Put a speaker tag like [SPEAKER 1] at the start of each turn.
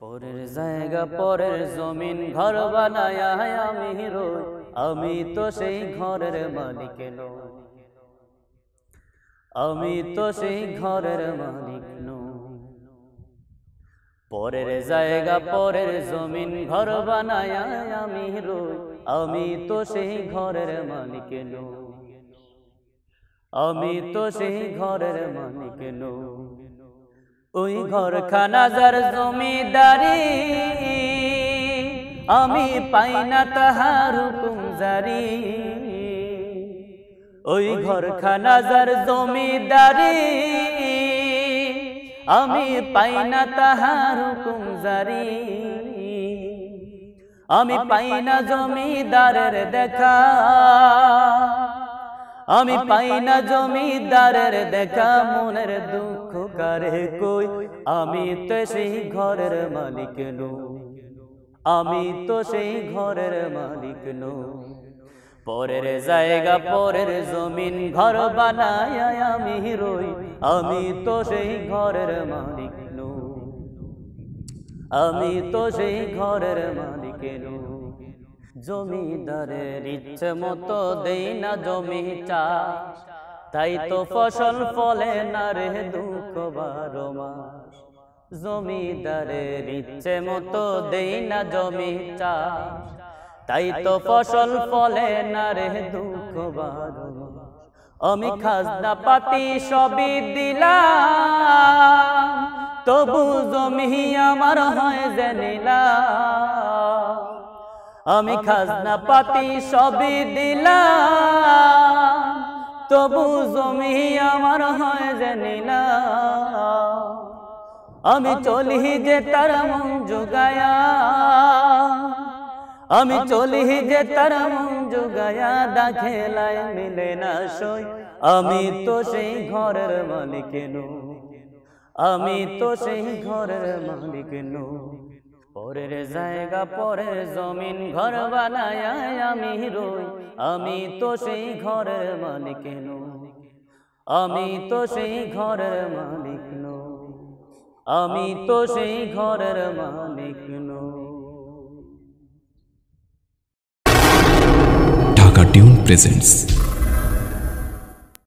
[SPEAKER 1] পরের জায়গা পরের জমিন ঘর বানায় আমি রই আমি তো সেই ঘরের মালিক নই। আমি তো সেই ঘরের মালিক নই। পরের জায়গা পরের জমিন ঘর বানায় আমি রই আমি তো সেই ঘরের মালিক নই। আমি তো সেই ঘরের মালিক নই। ওই ঘর খানা যার জমিদারি আমি পাই না তাহার হুকুম জারি ওই ঘর খানা যার জমিদারি আমি পাই না তাহার হুকুম জারি আমি পাই না জমিদারের দেখা। আমি পাই না জমিদারের দেখা মনের দুঃখ কারে কই? আমি তো সেই ঘরের মালিক নো। আমি তো সেই ঘরের মালিক নো। পরের জায়গা পরের জমিন ঘর বানায় আমি রই। আমি তো সেই ঘরের মালিক নো আমি তো সেই ঘরের মালিক নো জমিদারের ইচ্ছে মতো দেই না জমি চাষ। তাই তো ফসল ফলে না রে দুঃখ বারো মাস। জমিদারের ইচ্ছে মতো দেই না জমি চাষ। তাই তো ফসল ফলে না রে দুঃখ বারো মাস। আমি খাজনা পাতি সবই দিলাম। তবু জমি আমার হয় জানিলাম আমি খাজনা পাতি সবই দিলাম, তবু জমি আমার হয় জানি না। আমি চলি যে তার মন যোগায়া আমি চলি যে তার মন যোগায়া দাখেলায় মিলে না সই। আমি তো সেই ঘরের মালিক নো, আমি তো সেই ঘরের মালিক নো। পরের জায়গা, পরের জমিন ঘর বানায় আমি রই। আমি তো সেই ঘরের মালিক নই। আমি তো সেই ঘরের মালিক আমি তো সেই ঘরের মালিক নই।
[SPEAKER 2] Dhaka tune presents.